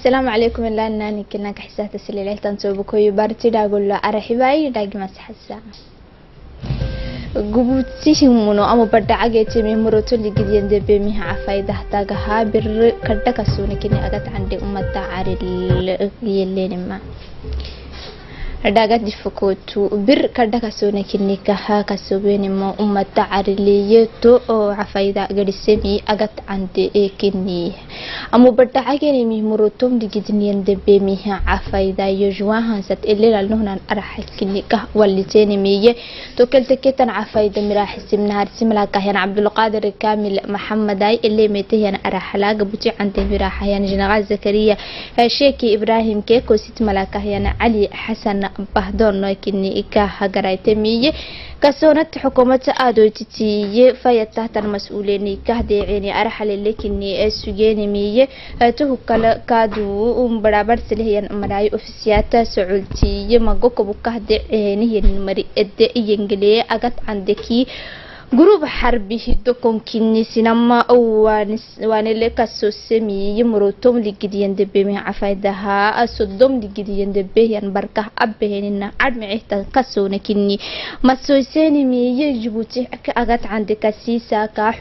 السلام عليكم. الله ناني كنا كحسات تسلي ليه تنسو بكوي بارتي دا أقول له أرحباي داقي ما سحسا قبوت سيشي منو اما برد عقية تيمي مروتو اللي قد يندي بيميها عفاي دهتاقها بر كردكا سوني كني اقات عندي امت داعري اللي اللي نما dhagad fakkootu bir ka dhakasoona kinnika haa kasobeenimo ummata cariliyeto oo cafayda gadhisemi agad cande ee kinni amu badhacagenimi murotom digidniyan dambeemiha cafayda iyo juwahansat elelal nohnan araxa kinnika waliteenimiye tokelteketan cafayda miraaxisim naharsimlakahan cabdulqaadir kaamil maxamaday elemeteyan araxalaaga buti cande miraaxayan jeneraal zakariya sheeki ibraahim keekosit malakahyan cali xasan bahdoon kini ka hagaraytamiye kasoonat xukuumada aadootitiye fayatahtan mas'uuleni kahdeeceni araxalele kini ee sugeenimiye tuhu kale kaaduu barabarsilehyan maraayo ofisiyata socoltiye magokobu kahdeeceenihin mari ede iyengelee agad candeki group xarbi hidokonkini sinama waanele ka soo sameeyey murotom ligidiyan barkah abehenina cadmicihta kasoona masoysenimiye jibuuti ka agad cande kasiisa kaa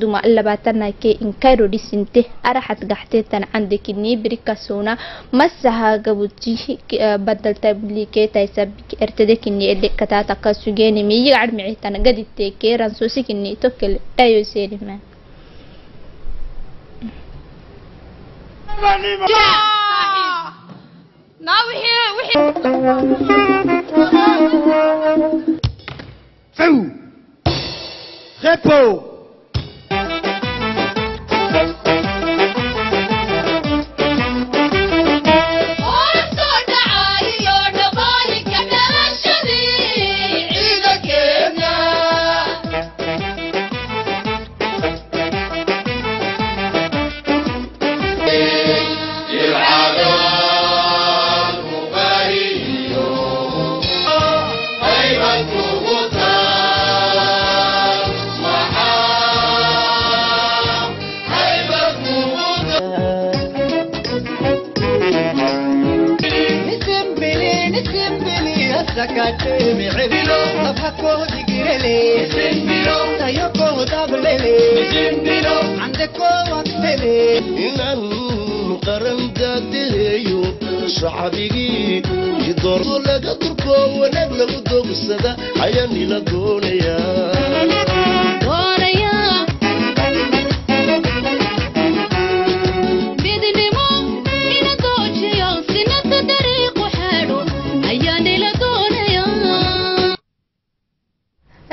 duma labaatana ke inkairo dhisinte araxad gaxteetan cande kini beri kasoona masaha gabuti badaltabliketaysa ertade kini ele kataata kasugenimiye cadmicihtan gadite 계란 소식이니 이렇게 따요시리면 Now here, we here. Feu! Repos! شعبي وقتلي نان قرن قاتليو شعبيجي يدور لقدركو ونقلب حياني لا دونيا.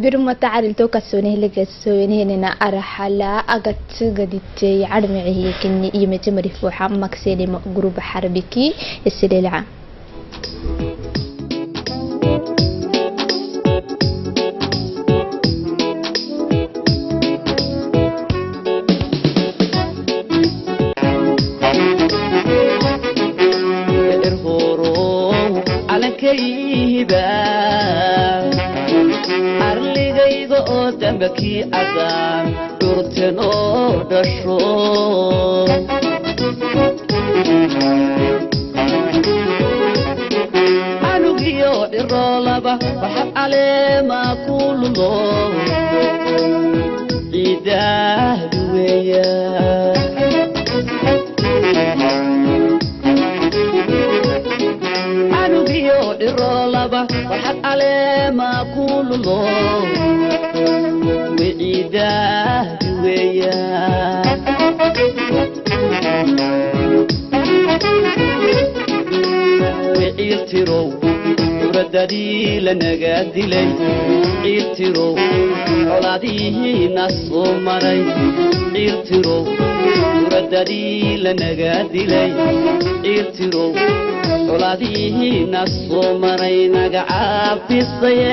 biruma tacarinto kasonehlega soyenehenena arahala agatgadite yacadmicihiyekini iyimete marifuuxa maksenema guruba xarbiki isilelca Yeah. Oo damba kii cadaan dhurten oo dhasho canugiyo dhiroolaba waxad caleemaa ku lulo ciidaadu weeya canugiyo dhiroolaba waxad caleemaa ku lulo lanaga dilay ciiltirow colaadihiina soo maray ciiltirow uradadii lanaga dilay ciiltirow colaadihiina soo maray naga caafisaye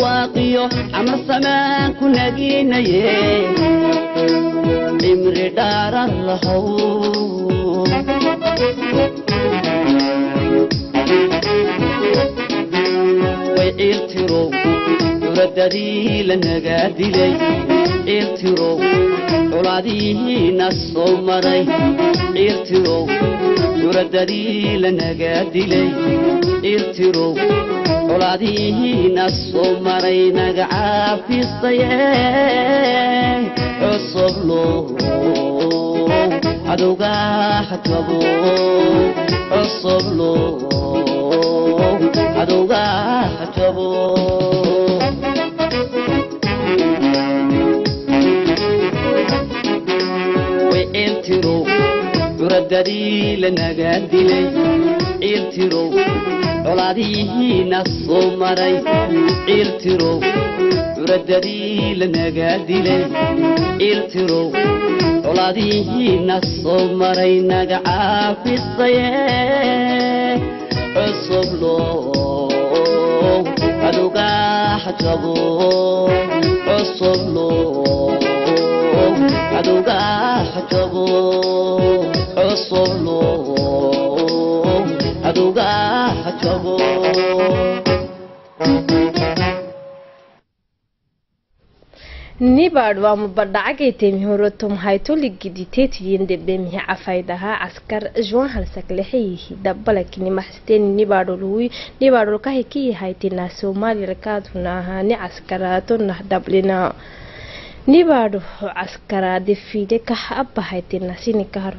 camal samaan ku naginaye cimri dhaaran lahow way ciiltirow duradadii la nagaa dilay ciiltirow colaadihiina soo maray ciiltirow duradadii la nagaa dilay ciiltirow colaadihiina soo maray naga caafisaye cosoblo cadowga hajabo cosoblo cadowga hajabo way ciiltirow duradadii la nagaa dilay ciiltirow colaadihiina soo maray ciiltirow duradadii la nagaa dilay ciiltirow colaadihiina soo maray naga caafisaye cosoblo cadowga hajabo cosoblo cadowga hajabo cosoblo nibad waa mubadhacagaytemi horotom haytoligiditeetiyende bemihi cafaydaha askar juan halsakleheyihi dabalakini maxsteni nibadholhui nibadholkahikiyi haytina somalilkaadhuna ahani caskaratonah dablina nibadho caskaraade kah abahaytina sinikahar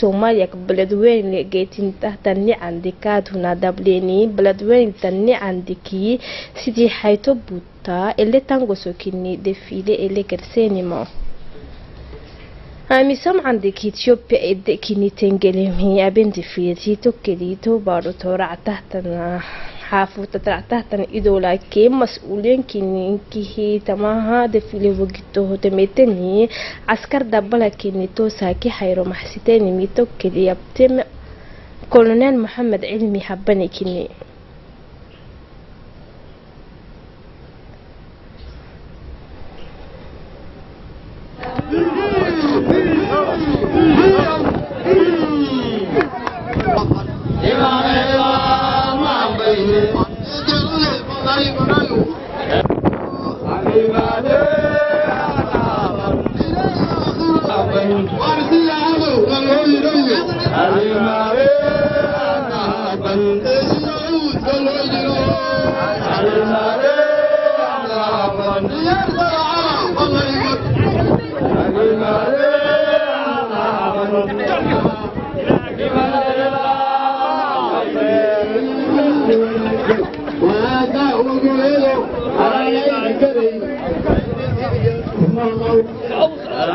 soomaliyak beledweyn geetintahta nicandikaadhuna dableni beledweynta nicandikii sidii hayto tutta اللي تنقصكني دفيلة اللي كرسيني ما أمي سام عندك إثيوبيا إدي كني تنقلم هي أبين دفيلتي تكليتو بارو تورع تحتنا حافو تترع تحتنا إدو لكي مسؤولين كني كيه تماها دفيلة وقتو تميتني عسكر دبلا كني تو ساكي حيرو محسيتيني مي تكلي يبتم كولونيل محمد علمي حبني كني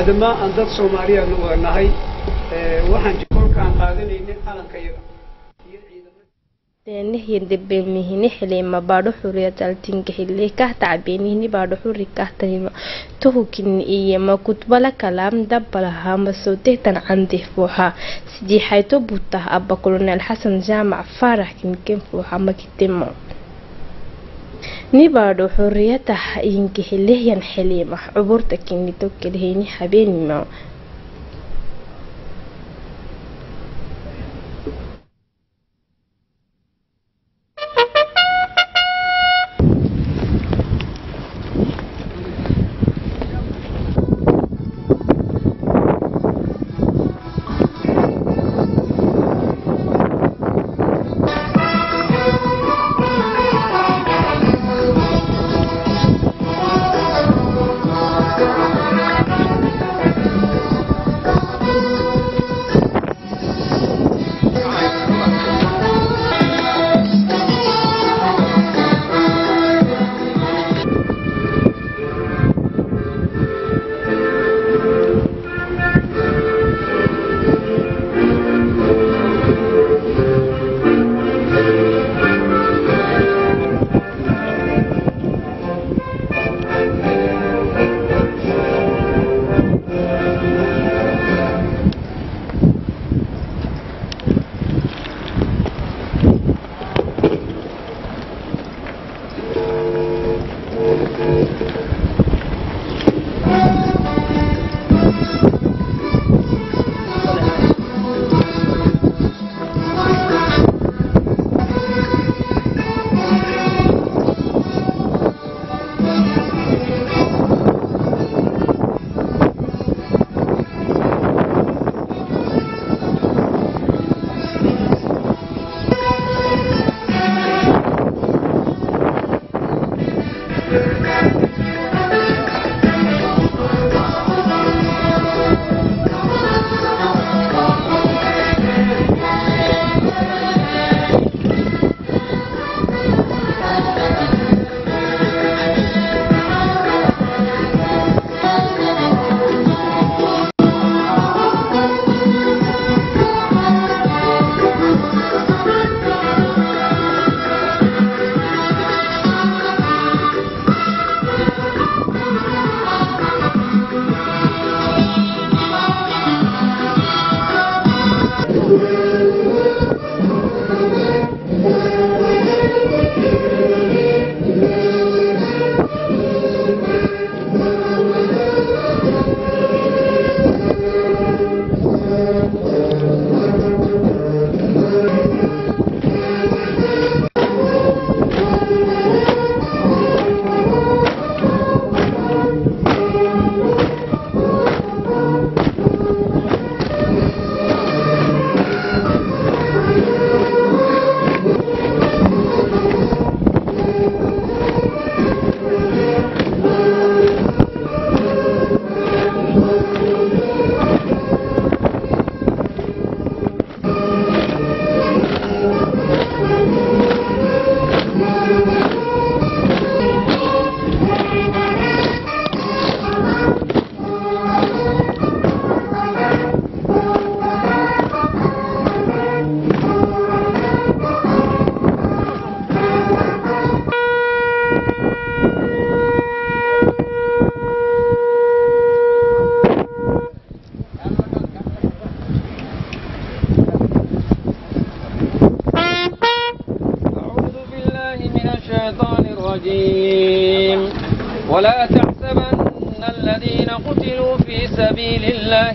Bacdama aan dad soomaaliya nahay waxaan kolkaan qaadanaynin calankayaga nehiyendebemihini xilima baadho xuriyadaltingahile kah tacbenihini baadho xuri kahtanima tohukini iyema kutbala kalaam dabalaha masotehtan candih fuuxa. Sidii xayto butah abba kolonel xasan jaamac faarax kinken fuuxa makitimo nibaadho xuriyatah inkahilehyan xilima cuburta kinito keleheni habeenima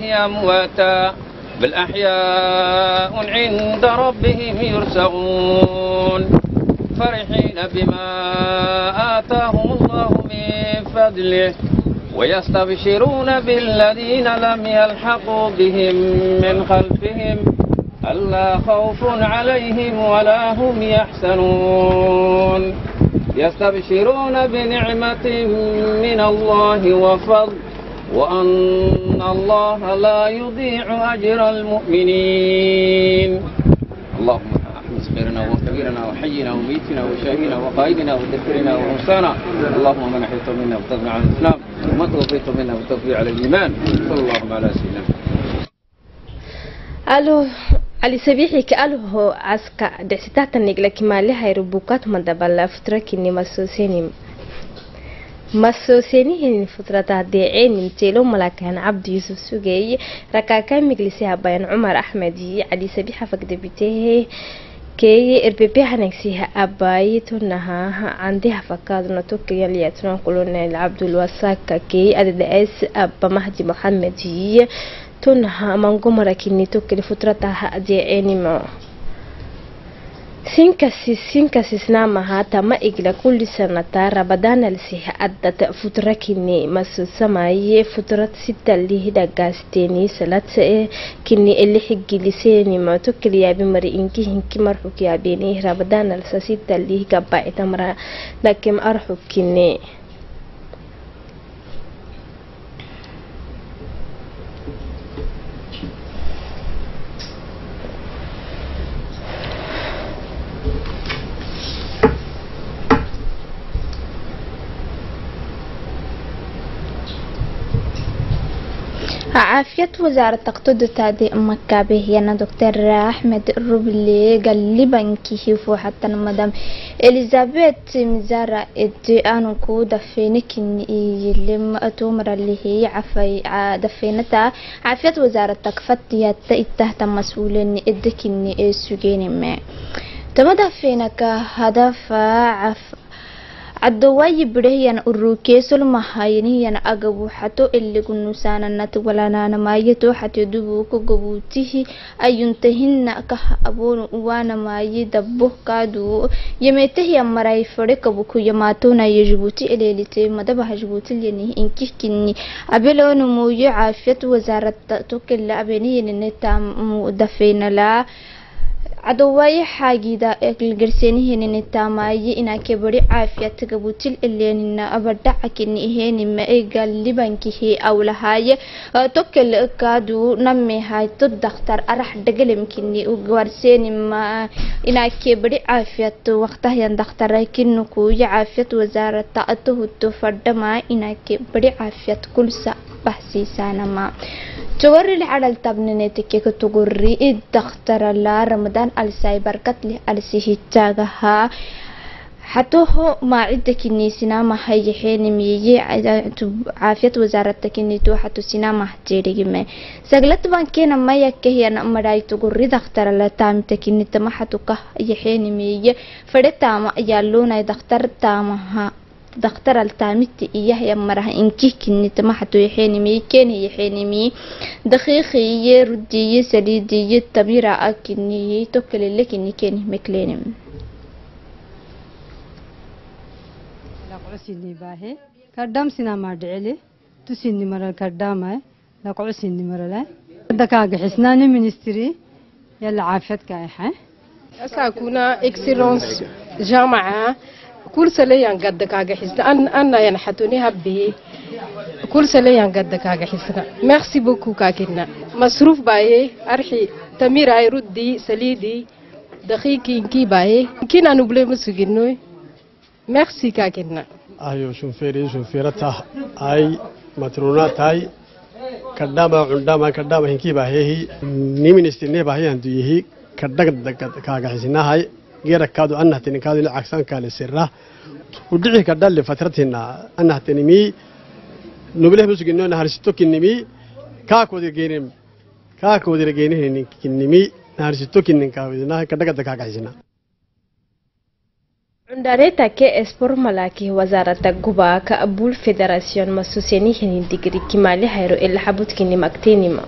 الله أمواتا بل أحياء عند ربهم يرزقون. فرحين بما آتاهم الله من فضله ويستبشرون بالذين لم يلحقوا بهم من خلفهم. ألا خوف عليهم ولا هم يحزنون. يستبشرون بنعمة من الله وفضل وأن إن الله لا يضيع أجر المؤمنين. اللهم احمد خيرنا وكبيرنا وحينا وميتنا وشاهينا وقائدنا وذكرنا ومسانا اللهم من أحيط منا وتضمع على الاسلام ومن توفيت منا وتغنى على الايمان. صلى الله على سيدنا ألو علي سبيحي كأله عسكا دعسيتاتا نيجلك ما لها يربوكات من دبلا فترة نمسوسيني مسوسيني هن فترة تهديعين انتيلو ملاكان عبد يوسف سوغي ركاكا مجلسي هبايان عمر أحمدي علي سبيحة فقدبته كي إربيبي هنكسيها أباي تونها عندها فكاد نتوكي يلياتنا قلونا العبد الوساكا كي أدد أس أبا مهدي محمدي تونها منقوم ركيني توكي لفترة تهديعيني مو sinkasis sinkasisnamaha tama igla kulli sanata rabadanalsiha addata futrakini masusamaye futrat sitalihidhagaasteni salatse kini elixigiliseenima tokeliyabi mari inkihinki marxukyabeni rabadanalsa sitalih gabacitamra lakim arxukine عافية وزارة تقتد تادي أمك به أنا دكتور أحمد روبلي. قال لي بنكي هيفو حتى مدام إليزابيث مزارة إدي. أنا كو دفينك اللي ما أتومر اللي هي عفي آه، دفينتا. عافية وزارة تكفتي تحت مسؤولين إدك إني إيه سجيني ما تمدفينك هدف عف cadowaayi bidhahiyan urukeesul mahayniyan agabuxato iligunusaananat walanaanamayato xatedubuuka gobuutihi ayuntahina kah aboon uwaanamayi dabo kaadu yametahiya maray fadhe kabuku yamaatonayo jibuuti eleelite عدواي حاجيدا الجرسينهن التاماي إن كبري عافية تقبوتل اللي إن أبدا أكن إهن ما إجال لبنك هي أو لهاي تكل إكادو نمي هاي تدختر أرح دقل يمكنني وجرسين ما إن كبري عافية وقتها يندختر كنكو عافية وزارة أته تفردما إن كبري عافية كل سا بحسيسانا ما توري العدل تبنيتك كتغري الدختر لا رمضان alsay barkad leh alsi hitaagahaa حتوه ما عدة كني سينما هاي حين ميجي عافية وزارة كني تو حتو سينما هتيري ما سجلت بان كنا ما يكهي أنا مراي تقول دختر لا تام تكني تما حتو كه يحين ميجي فرد تام يالونا دختر تامها دكتور التامت إياه يا مرة إنكي كنت ما حتو يحينمي كان مي. دخيخي يردي سليدي تميرة أكني توكل لك إني كان مكلينم لا قرسيني باهي كردام سنا ما دعلي تسيني مرة الكردام لا قرسيني مرة لا دكاك حسناني منستري. يلا عافيتك يا حي أساكونا إكسيرونس جامعة. kuulsaleeyaan gadda kaagixisna annayan xatuni habbii kuulsaleeyaan gadda kaagixisna merci beaucoup kaakina masruuf baayee arxi tamiraay ruddii saliidii daqiiqii inkii baayee inkiin aan ublee ma suginnoy merci kaakina ayo shufeeri shufeerata ay matrunaatay kadhama cundhama kadhama hinkii baaheehi niministinee baahiyanduyihi kadhagdagad kaagaxisnahay geerakaadu anahtinikaadu ila cagsankaale sirra kudhici kardha lifatratina anahtinimi nubilehmusuginona harsito kinimi kaakodirgeenim kaakodirgeenihinkinimi harsito kininkaawidina kadhagada kaakaxisina Cundare take espor malaki wazarata gubaa ka abul federation masuseni hini digri kimali hayro ila habut kinima aktenima.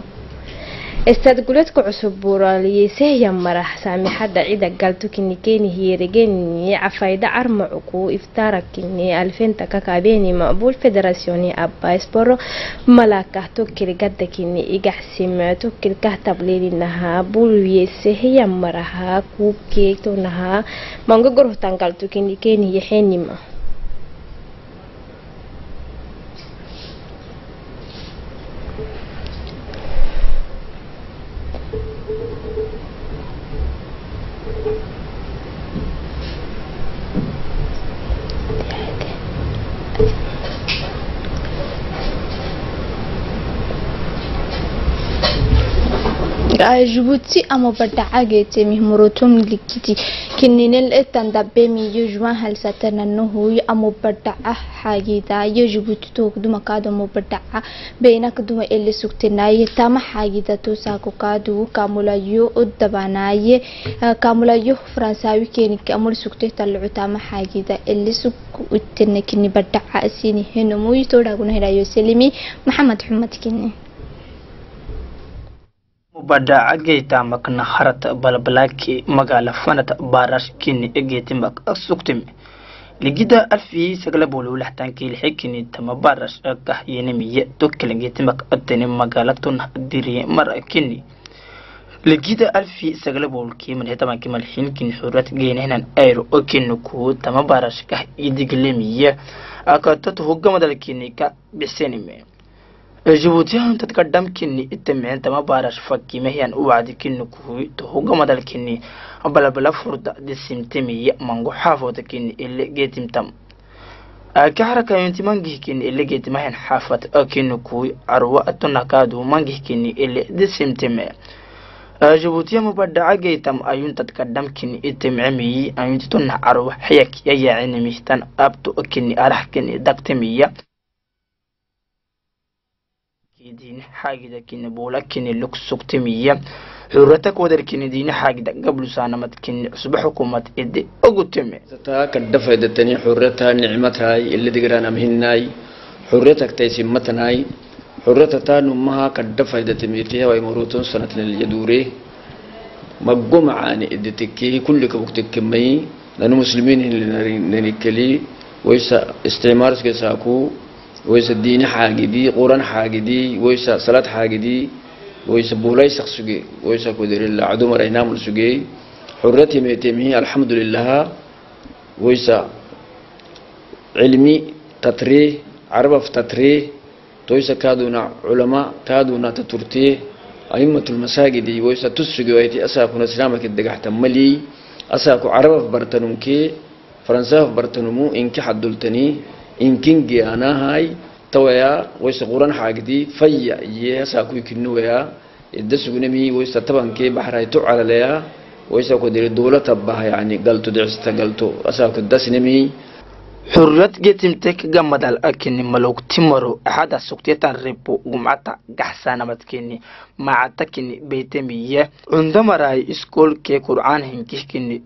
استاد قلتك عصب بورالي سهيا مرح سامي حدا عيدا قالتو كني كيني هي رجيني عفايدة عرمعكو افتارك كني ألفين تكاكا بيني مقبول فدراسيوني أبا اسبورو ملاكا توكل قد كني إيقح سمع توكل كهتب ليلي نها بول يسهيا مرها كوكي تونها مانغو قروه تنقلتو كني كيني يحيني ما Djibouti ama badacagete mihmurutum likiti. Kininel etan dabe mi yujwan halsatana nuhu ama badaca xagida yo Djibouti to duma kado mo badaca beena ele sugtenaye tama xagida to kamulayo udabanaye kamulayo fransawi keni kamul sugte talu tama xagida ele sug utene kini badaca asini heno muy to helayo selimi. Maxamed xumad kini mubadaca geyta makna harata balbalaki magala fanata barash kini egetimak sugtimi ligida alfi sagala tama barash kah yenimiye tokkele getimak atene magala tun diri kini. Ligida alfi sagala hurat geenehnan ayro okinu ku tama barash kah idiglemiye akatatu hugamadal kini ka bisenime جيبوتيان تتقدم كني اتمعين تما بارش فكي مهيان اوعد كني كوي تهوغم دل كني بلا بلا فرد دي سمتمي منغو حافو تكني اللي جيتم تم كحركة ينتي منجه كني اللي جيت مهيان حافت اكني كوي عروة التنكادو منجه كني اللي دي سمتمي جيبوتيا مبدعة جيتم ايون تتقدم كني اتمعمي ايون تتنح عروة حيك يا يعني مهتن ابتو اكني ارح كني دكتمية idin hagida kine bola kine lug sugtimiya xurata kodar kine dina hagida gablusaanamad kine cusub xukumad ide ogutime taa kadafaydatani xurata nicmatahay iladegranamhinay xurataktay simatanahay xurata taanumaha kadafaydatimitihay muruton sanatnalyadure magomacaani iditiki kulli kabugtikimay nanu muslimiin hinlinarikeli waysa isticmaalskeysaaku ويس الدين حاجدي قرآن حاجدي ويس صلاة حاجدي ويس بولاي سقسجي ويس كودر الله عدوم رينا ملسجي حرتي ميتمه الحمد لله ويس علمي تتري عرب تتري تويس كادونا علماء كادونا تترتي أئمة المساجد ويس تسجي ويتي أساكو نسلامك الدقحة ملي أساكو عرب برتنمكي فرنسا برتنمو إنك حدلتني. Inkingi anahay tawaya waysa xaagdi faya iye hasa ku waysa tabanke baxray tu calalaya waysa ku bah yani galto dicista galto asa ku dasnami xurriyad getimtek gamadal akini malog timaro axada sugtetan rebo gumcata gaxsanamadkini macatakini beytemiye cundamaray iskoolke qur'aan hinkihkini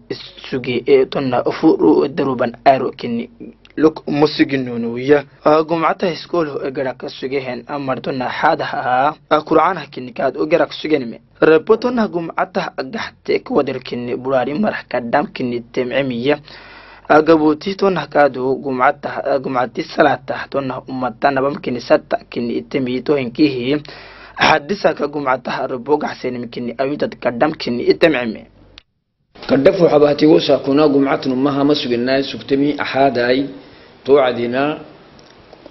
suge ee tonna furu daruban aro kini luk musiginunuya gumcata iskoolho egarak sugehen amardona xadaha qur'aanha kini kaad ogarak sugenime repotona gumcata gaxtek wadarkini burari marah kadam kini temcemiya gabuti tonah kaadu gumcata gumcati salata tonah umata nabam kini sata kini itemi tohinkihi axadisaka gumcataha rebo gaxsenim kini awintad kadam كدفو حباتي وسا كنا جمعتنا مها مسجد الناس سكتمي أحاداي توعدنا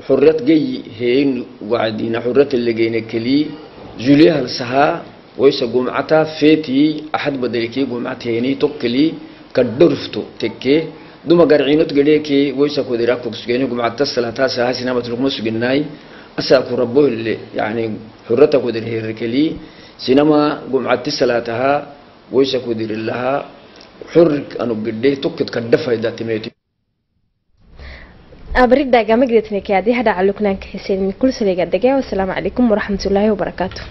حرية جي هين وعدنا حرية اللي جينا كلي جوليها لسها ويسا جمعتها فيتي أحد بدلكي جمعتها هيني تقلي كدرفتو تكي دوما قرعينوت قليكي ويسا كودراكو سجيني جمعتها الصلاة سهاسي نامت لكم سجناي أساكو ربه اللي يعني حرتك ودر هيركلي سينما جمعت صلاتها ويسك ودر لها xurrig aanu gidhay tukidkan dhafayda timeeti. Abaridaa gamageedna kaadi hadhaca lugnaanka xiseen mikul saleega dagaaw calaykum waraxmatullaahi wabarakaatu